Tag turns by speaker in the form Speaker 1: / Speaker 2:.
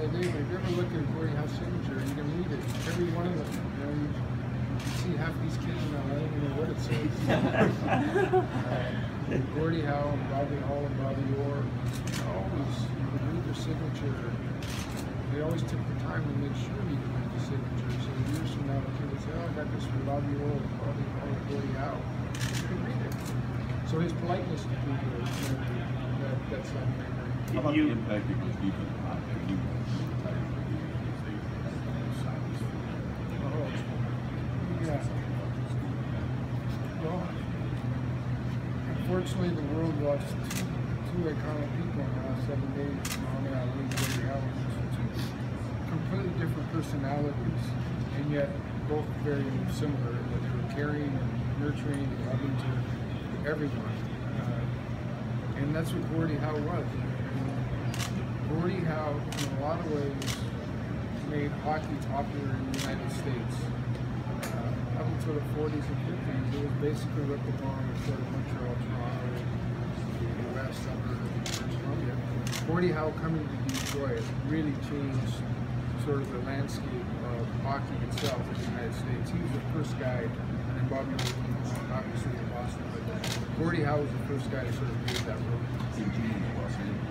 Speaker 1: the other day, but if you ever look at Gordie Howe's signature, you can read it. Every one of them. You know, you, you see half these kids in LA, you know what it says. uh, Gordie Howe and Bobby Hull and Bobby Orr, always you could read their signature. They always took the time to make sure you could read the signature. So years from now, the kid would say, "Oh, I got this from Bobby Orr, Bobby Hull, and Gordie Howe." You could read it. So his politeness to people, you know, that, that's something very, very
Speaker 2: How about
Speaker 3: You-
Speaker 2: the impact it was even on you retired from the United States Science?
Speaker 1: Oh, yeah. Well, unfortunately, the world lost two, iconic people in the last seven days. Muhammad Ali and Gordie Howe. Completely different personalities, and yet both very similar. in that They were caring and nurturing and loving to everyone. Uh, and that's what Gordie Howe was. Gordie Howe, in a lot of ways, made hockey popular in the United States. Up the 40s and 50s, it was basically what the belonged with sort of Montreal, Toronto, the west British Columbia. Gordie Howe coming to Detroit really changed sort of the landscape of hockey itself in the United States. He was the first guy, and Bobby Lee, obviously in Boston, but Gordie Howe was the first guy to sort of pave that road.